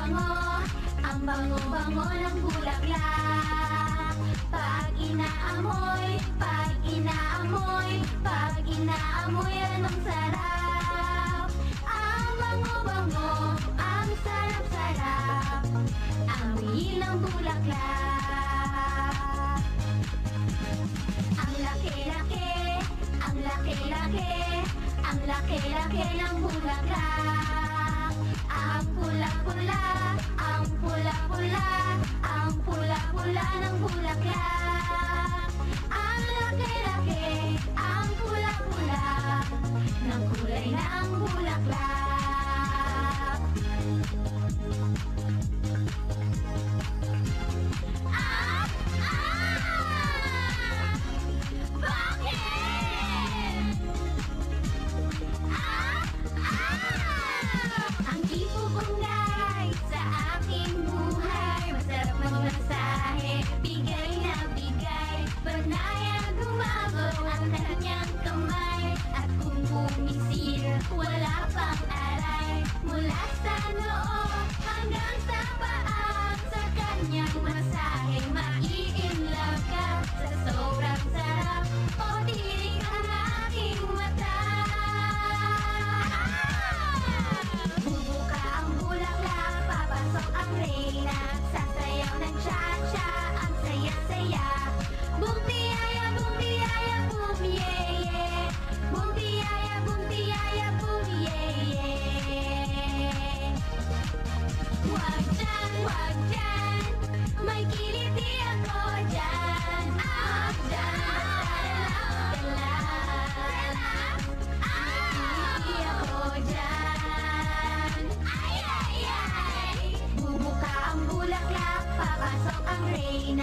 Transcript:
bango-bango Ang bango-bango ng bulaklak. Pag inaamoy, pag inaamoy Pag inaamoy, anong sarap. Ang bango-bango, ang sarap-sarap. Amoy ng bulaklak. Ang laki-laki, ang laki-laki Ang laki-laki ng bulaklak Ang pula-pula, ang pula-pula Ang pula-pula ng bulaklak. Ang laki-laki, ang pula-pula Ng kulay ng bulaklak